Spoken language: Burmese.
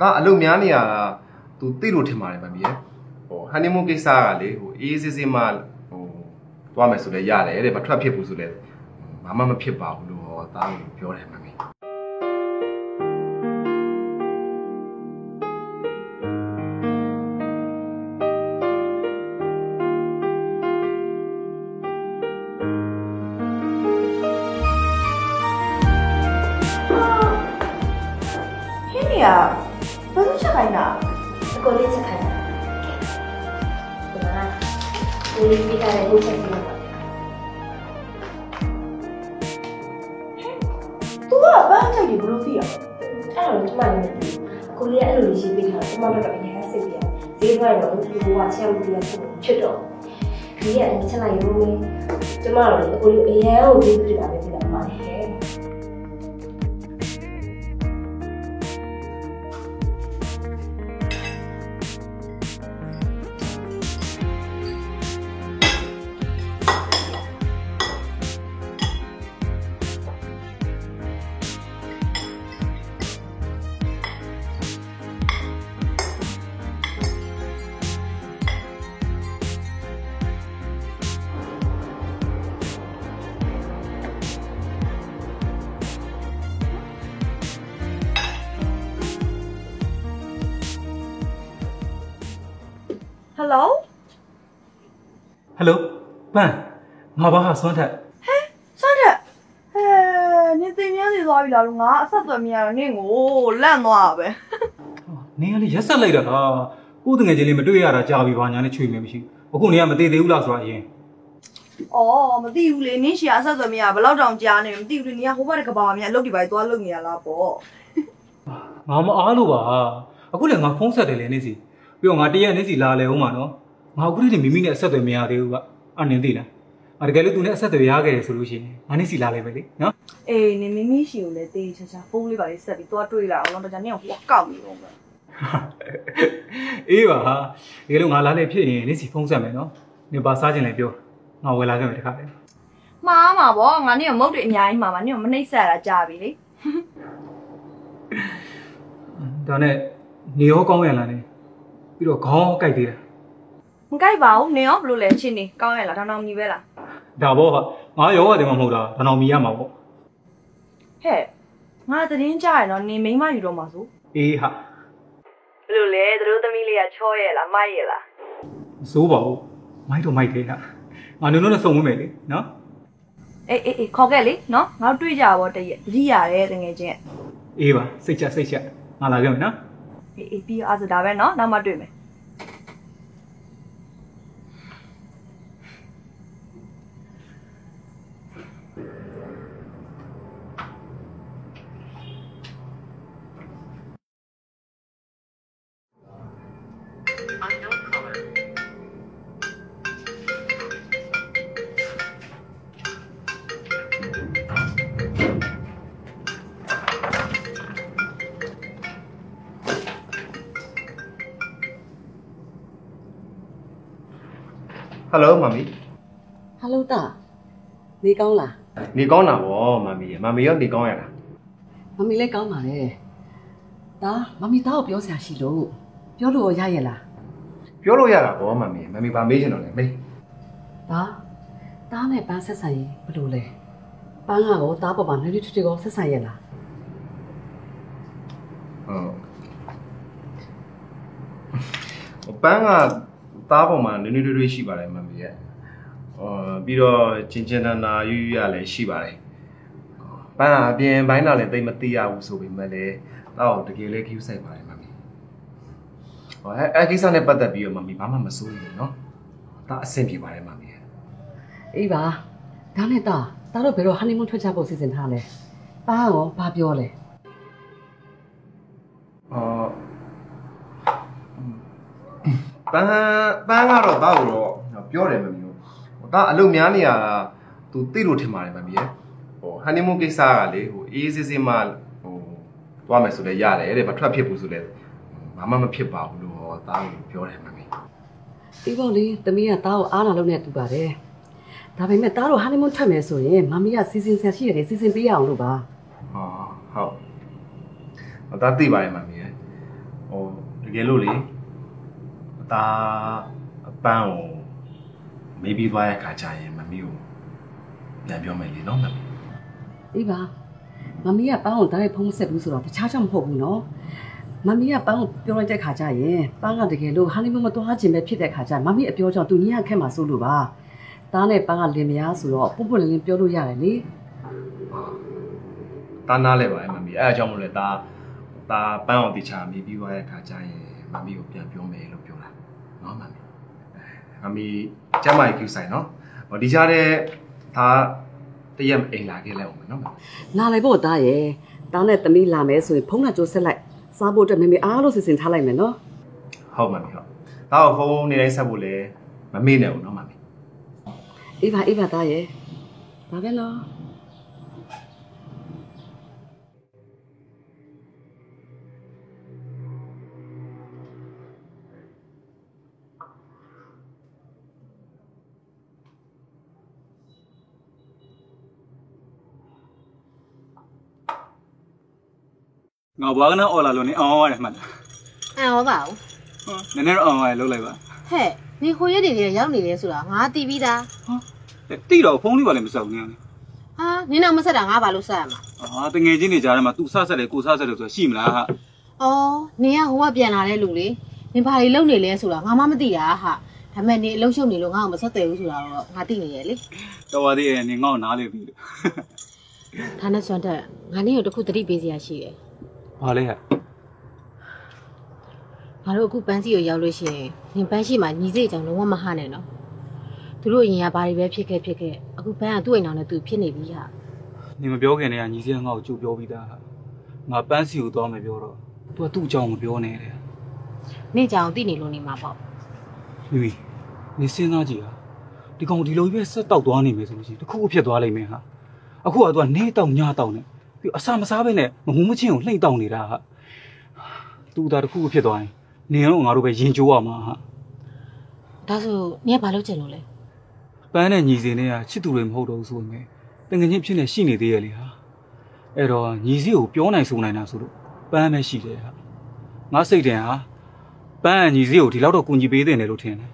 ဒါအလုပ်များနေရတာသူသိလို့ထင်ပါတယ်မမီရဲ့ဟိုဟန်နီမွန်းကိစ္စကလေဟိုအေးစစ်စစ်မှဟိုသွားမယ်ဆိုလဲရတယ်တဲ့မထွက်ဖြစ်ဘူးဆိုလဲဘာမှမဖြစ်ပါဘူးလို့ဟောသားကိုပြောတယ်မမီဟင်းနေရ ဘာလို့ချက်ခိုင်းတာအကိုလေးချက်ခိုင်းတာဒီမှာကိုလေးပြထားတဲ့ဟိုချက်စီပါသူကဘာချက်ကြီးဘလို့သိရအဲ့တော့ကျမလည်းမသိဘူးကိုလေးကအဲ့လိုလေးရေးပေးထားတော့ကျမတို့ကအရင်စိတ်ပြဈေးသွားတော့ဒီဘဝချက်လို့ပြရချစ်တော့ဒီရဲ့အချက်လိုက်ရုံးလေးကျမတို့အကိုလေးအရန်ကိုပြီးပြတာပဲပြတာပါတယ်ဟဲ့ဟယ်လို ဟယ်လိုပန်းငါဘာဟာစွမ်းထက်စမ်းတဲ့အဲနေသိမ်းမြန်းနေသွားပြီလားလို့ငါအဆက်အသွယ်မရတော့နင့်ကိုလန့်သွားတာပဲနင်းကလေးရက်ဆက်လိုက်တာဟာကိုယ်တငယ်ချင်းလေးမတွေ့ရတာကြာပြီဘာညာနဲ့ချွေမြင်မရှိဘူးအခုနေကမသေးသေးဘူးလားဆိုတာအရင်အော်မသိဘူးလေနင့်ရှီအဆက်အသွယ်မရဘယ်တော့တောင်ကြားနေမသိဘူးလေနင်ကဟိုဘက်ကကဘာမြအလုပ်ဒီပိုင်းသွားလုပ်နေရလားပေါ့ငါမအားလို့ပါအခုလည်းငါဖုန်းဆက်တယ်လေနေစီ ပြီးတော့ငါတရက်နေစီလာလဲဦးမှာနော်ငါအခုတည်းမိမိနဲ့အဆက်အသွယ်မရသေးဘူးကအနင်းသိလားအတကယ်လို့သူနဲ့အဆက်အသွယ်ရခဲ့တယ်ဆိုလို့ရှိရင်ငါနေစီလာလဲပဲလေနော်အေးနင်မိမိရှီကိုလည်းတေးချာချာဖုန်းလေးပါလေးဆက်ပြီးသွားတွေ့လာအောင်တော့ကြာနင့်ကိုဟိုကောက်နေတော့မယ်အေးပါဟာဒီလိုငါလာလဲဖြစ်ရင်နေစီဖုန်းဆက်မယ်နော်နေပါစားခြင်းလည်းပြောငါဝယ်လာခဲ့မယ်တခါလေမှားမှာပေါ့ငါနင့်ကမုတ်တွေအများကြီးမှာပါနင့်ကမနှိမ့်ဆက်ရတာကြားပြီလေဒါနဲ့နေရောကောင်းရလားနေ ပြီးတော့ခေါင်းကိုက်သေးတယ်မကြိုက်ပါဘူးနင်ရောဘလို့လဲချင်းနေကောင်းရလားတောင်းတောင်းမြည်ပဲလားဒါပေါ့ဟာငါရောရတယ်မှမဟုတ်တာဒါတော့မီရမှာပေါ့ဟဲ့ငါသတင်းကြားရတော့နင်မိမယူတော့မှာဆိုအေးဟာဘလို့လဲသူတို့သမီးလေးကချောရဲ့လားမိုက်ရဲ့လားမစိုးပါဘူးမိုက်တော့မိုက်သေးတာငါနုံနုံနဲ့စုံမမယ်လေနော်အေးအေးအေးခေါ်ခဲ့လေနော်ငါတို့တွေ့ကြပါဘောတည့်ရတတိရတယ်တကယ်ချင်းအေးပါစိတ်ချက်စိတ်ချက်ငါလာခဲ့မယ်နော် အေးအေးပြီးတော့အဲ့ဒါပဲနော်နောက်မှတွေ့မယ် ဟယ်လိုမမီဟယ်လိုတာနေကောင်းလားနေကောင်းတာဗောမမီရဲ့မမီရောနေကောင်းရလားမမီလည်းကောင်းပါလေဒါမမီသားကိုပြောစရာရှိလို့ပြောလို့ရရဲ့လားပြောလို့ရတာဗောမမီရဲ့မမီဗာမေးချင်တော့လေမေးဒါသားနဲ့ပန်းဆက်ဆံရင်ဘယ်လိုလဲပန်းကတော့သားပေါ်မှာနှွေးထွေးထွေးကောဆက်ဆံရဲ့လားဟုတ်ပန်းက သားပေါ်မှာနွေးနွေးတွေးတွေးရှိပါတယ်မမီရဲ့အော်ပြီးတော့ကျင်ကျင်နာနာရွရွရလည်းရှိပါတယ်ဘာအပြင်ပိုင်းတာလည်းသိမသိရဘူးဆိုပေမဲ့လည်းတော့တကယ်လည်း queue ဆိုင်ပါတယ်မမီဟောအဲအဲကိစ္စနဲ့ပတ်သက်ပြီးတော့မမီဘာမှမစိုးရိမ်နော်ဒါအဆင်ပြေပါတယ်မမီအေးပါဒါနဲ့တာတာတို့ဘယ်တော့ honeymoon ထွက်ကြဖို့စီစဉ်ထားလဲပါရောဘာပြောလဲ ပန်းပန်းကတော့တောက်တော့ပြောတယ်မမီတို့ဟိုဒါအလုပ်များနေရတာသူသိလို့ထင်ပါတယ်မမီရဲ့ဟိုဟန်နီမွန်းကိစ္စကလေဟိုအေးစစ်စစ်မှဟိုသွားမယ်ဆိုလဲရတယ်တဲ့မထွက်ဖြစ်ဘူးဆိုလဲဘာမှမဖြစ်ပါဘူးလို့ဟောသားကိုပြောတယ်မမီဒီပေါ့လေတမီးကသားကိုအားနာလို့နဲ့တူပါတယ်ဒါပေမဲ့သားတို့ဟန်နီမွန်းထွက်မယ်ဆိုရင်မမီကစီစဉ်ဆက်ရှိရတယ်စီစဉ်ပေးရအောင်လို့ပါဟောဟုတ်ဟောဒါသိပါတယ်မမီရဲ့ဟကယ်လို့လေအ သားအပန်းကိုမေးပြီးသွားတဲ့ခါကျရင်မမီးကိုပြန်ပြောမယ်လေနော်မမီးအေးပါမမီးကပန်းကိုဒါရိုက်ဖုံးမဆက်ဘူးဆိုတော့တခြားကြောင့်မဟုတ်ဘူးနော်မမီးကပန်းကိုပြောလိုက်တဲ့ခါကျရင်ပန်းကတကယ်လို့ဟာနီမူးမသွားခြင်းပဲဖြစ်တဲ့ခါကျမမီးအပြောကြောင့်သူညခက်မှာစိုးလို့ပါတားနဲ့ပန်းကလင်မယားဆိုတော့ပုတ်ပုတ်လင်းလင်းပြောလို့ရတယ်လေတားနားလဲပါရဲ့မမီးအဲအကြောင်းမလို့လေဒါဒါပန်းအောင်တေချာမေးပြီးသွားတဲ့ခါကျရင်မမီးကိုပြန်ပြောမယ်လို့ပြောတာ နော်မမီးမမီးကျမ်းမာရေးကိစ္စနော်ဟောဒီကြားတဲ့ဒါတရက်အိမ်လာခဲ့လိုက်အောင်မယ်နော်မမီးလာလိုက်ဖို့တားရဲ့တားနဲ့သမီးလာမယ်ဆိုရင်ဖုံးကကြိုးဆက်လိုက်စားဖို့အတွက်မမေအားလို့စီစဉ်ထားလိုက်မယ်နော်ဟုတ်မမီးဟုတ်ဒါတော့ဖုန်းနေတိုင်းဆက်ဖို့လဲမမေ့နဲ့ဘူးနော်မမီးအေးပါအေးပါတားရဲ့ဒါပဲနော် ငါဘွားကနအော်လာလို့နေအောင်အောင်ရတယ်မှတ်လားအံ့ဩပါဘူးဟောနည်းနည်းတော့အောင်အောင်ရလုံးလိုက်ပါဟဲ့နေခိုရက်တွေတွေရောက်နေလဲဆိုတာငါတီးပြီးသားတိတော့ဖုန်းလေးပါလည်းမစောက်နေရလေဟာနင်းတော့မဆက်တာငါဘာလို့ဆက်ရမှာအာတငယ်ချင်းတွေကြားထဲမှာ तू ဆဆက်တယ်ကိုဆဆက်တယ်ဆိုတာရှိမလားဟာအော်နင်ကဟိုကပြန်လာတဲ့လူလေနင်ဘာတွေလုပ်နေလဲဆိုတာငါမှမသိတာဟာဒါပေမဲ့နေအလုပ်ရှုပ်နေလို့ငါ့ကိုမဆက်တယ်ဘူးဆိုတာတော့ငါသိနေရလေတော်ပါသေးရဲ့နေငေါ့နားလေပြီလို့ဒါနဲ့စွမ်းတက်ငါနင်းကိုတခုတတိပေးစရာရှိတယ် ဘာလဲဟာငါတို့အခုပန်းစီကိုရောက်လို့ရှိရင်နင်ပန်းရှိမှညီစိတ်ကြောင့်လုံးဝမဟနဲ့နော်သူတို့အရင်ကဘာတွေပဲဖြစ်ခဲ့ဖြစ်ခဲ့အခုပန်းကသူ့အိမ်အောင်နဲ့သူဖြစ်နေပြီဟာနေမပြောခင်တည်းကညီစင်းငါ့ကိုကြိုပြောပြီးသားဟာငါပန်းစီကိုသွားမယ်ပြောတော့ तू ကသူ့အကြောင်းမပြောနဲ့တဲ့နေ့ကြောင်သိနေလို့နေမှာပေါ့မိမိနေစဉ်းစားကြည့်ဟာဒီကောင်ဒီလိုကြီးပဲဆက်တောက်သွားနေမယ်ဆိုလို့ရှိရင်တစ်ခုခုဖြစ်သွားလိမ့်မယ်ဟာအခုက तू ကနေတောက်ညတောက်နေ ပြီးအစာမစားဘဲနဲ့မမှုမချင်းကိုလှိမ့်တောက်နေတာဟာ तू ဒါတစ်ခုခုဖြစ်သွားရင်နေတော့ငါတို့ပဲရင်ကျိုးရမှာဟာဒါဆိုနင်ကဘာလုပ်ချင်လို့လဲပန်းနဲ့ညီစင်တွေကချစ်သူတွေမဟုတ်တော့ဘူးဆိုပေမဲ့တငငချင်းဖြစ်နေရှိနေသေးရဲ့လေဟာအဲ့တော့ညီစီကိုပြောနိုင်ဆိုနိုင်တာဆိုလို့ပန်းပဲရှိတယ်ဟာငါစိတ်တန်ဟာပန်းကညီစီကိုဒီလောက်တော့ကူညီပေးတဲ့နယ်လို့ထင်တယ်